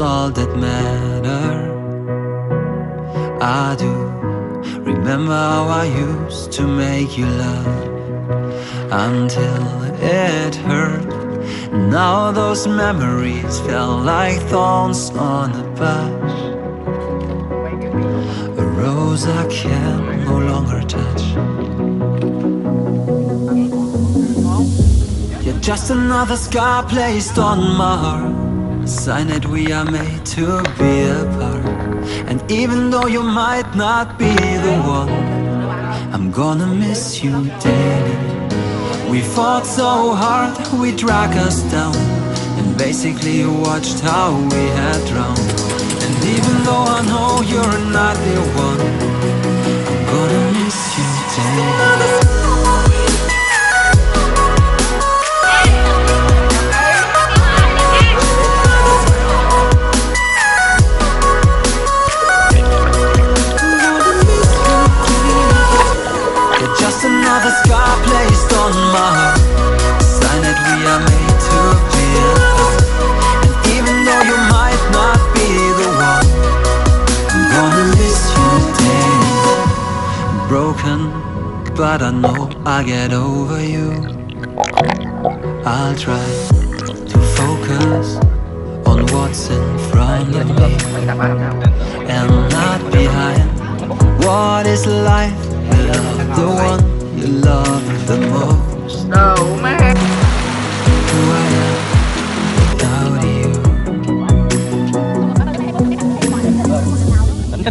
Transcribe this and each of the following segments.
all that mattered. I do remember how I used to make you love until it hurt. Now those memories felt like thorns on a bush. A rose I can no longer touch. Just another scar placed on my heart. Sign that we are made to be apart. And even though you might not be the one, I'm gonna miss you daily. We fought so hard, we dragged us down, and basically watched how we had drowned. And even though I know you're not the one, but I know I get over you. I'll try to focus on what's in front of me And not behind. What is life without the one you love the most? Đâu má Who I am without you?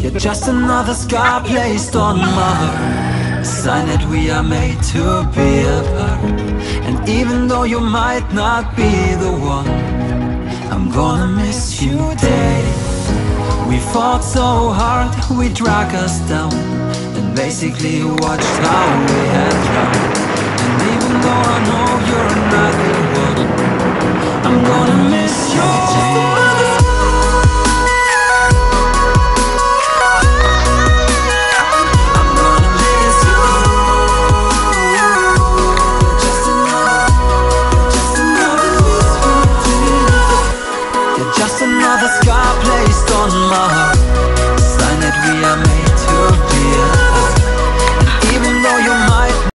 You're just another scar placed on my heart sign that we are made to be apart. And even though you might not be the one I'm gonna miss you daily We fought so hard, we dragged us down. And basically watched how we had drowned And even though I know you're not the